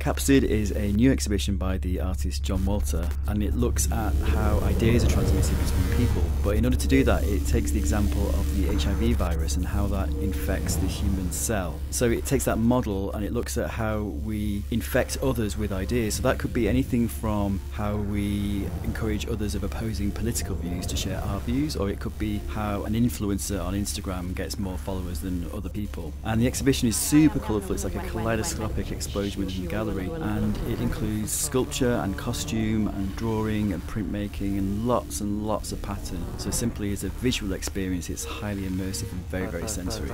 Capsid is a new exhibition by the artist John Walter, and it looks at how ideas are transmitted between people. But in order to do that, it takes the example of the HIV virus and how that infects the human cell. So it takes that model and it looks at how we infect others with ideas. So that could be anything from how we encourage others of opposing political views to share our views, or it could be how an influencer on Instagram gets more followers than other people. And the exhibition is super colourful, it's like a kaleidoscopic explosion within the gallery and it includes sculpture and costume and drawing and printmaking and lots and lots of pattern. So simply as a visual experience, it's highly immersive and very, very sensory.